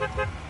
Ha ha ha.